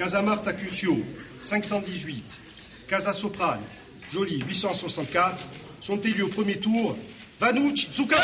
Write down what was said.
Casa Marta Culcio, 518. Casa Soprane, Jolie, 864, sont élus au premier tour Vanucci Zucca.